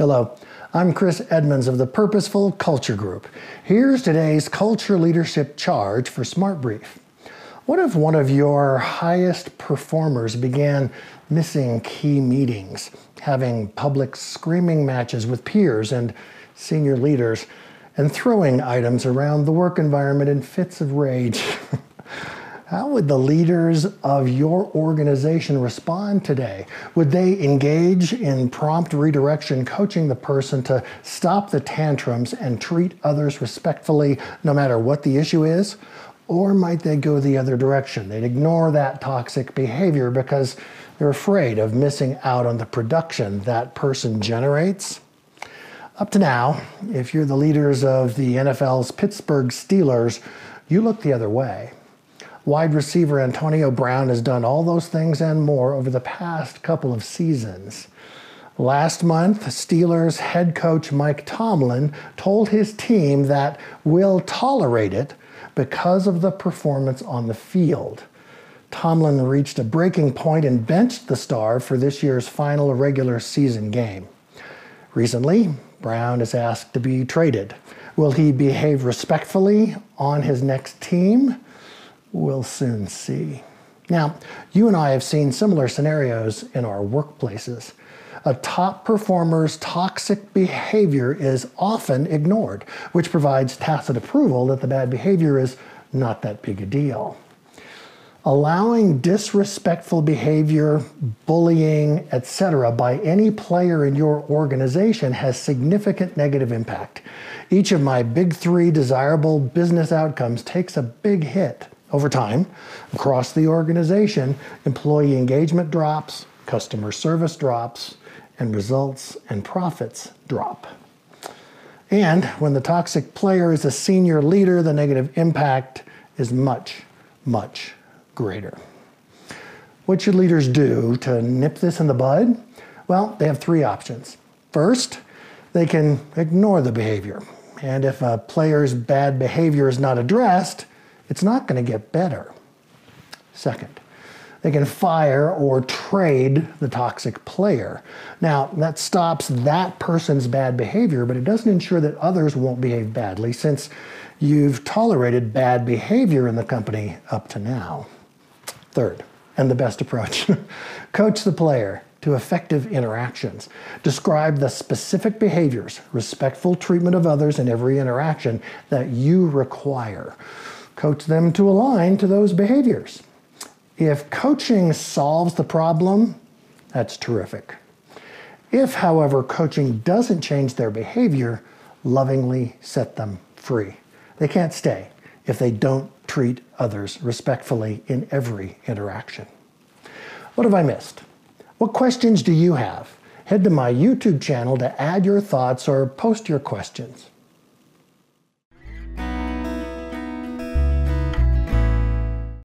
Hello, I'm Chris Edmonds of the Purposeful Culture Group. Here's today's culture leadership charge for SmartBrief. What if one of your highest performers began missing key meetings, having public screaming matches with peers and senior leaders, and throwing items around the work environment in fits of rage? How would the leaders of your organization respond today? Would they engage in prompt redirection, coaching the person to stop the tantrums and treat others respectfully no matter what the issue is? Or might they go the other direction? They'd ignore that toxic behavior because they're afraid of missing out on the production that person generates? Up to now, if you're the leaders of the NFL's Pittsburgh Steelers, you look the other way. Wide receiver Antonio Brown has done all those things and more over the past couple of seasons. Last month, Steelers head coach Mike Tomlin told his team that we'll tolerate it because of the performance on the field. Tomlin reached a breaking point and benched the star for this year's final regular season game. Recently, Brown is asked to be traded. Will he behave respectfully on his next team? We'll soon see. Now, you and I have seen similar scenarios in our workplaces. A top performer's toxic behavior is often ignored, which provides tacit approval that the bad behavior is not that big a deal. Allowing disrespectful behavior, bullying, etc., by any player in your organization has significant negative impact. Each of my big three desirable business outcomes takes a big hit over time, across the organization, employee engagement drops, customer service drops, and results and profits drop. And when the toxic player is a senior leader, the negative impact is much, much greater. What should leaders do to nip this in the bud? Well, they have three options. First, they can ignore the behavior. And if a player's bad behavior is not addressed, it's not going to get better. Second, they can fire or trade the toxic player. Now, that stops that person's bad behavior, but it doesn't ensure that others won't behave badly since you've tolerated bad behavior in the company up to now. Third, and the best approach, coach the player to effective interactions. Describe the specific behaviors, respectful treatment of others in every interaction that you require coach them to align to those behaviors. If coaching solves the problem, that's terrific. If, however, coaching doesn't change their behavior, lovingly set them free. They can't stay if they don't treat others respectfully in every interaction. What have I missed? What questions do you have? Head to my YouTube channel to add your thoughts or post your questions.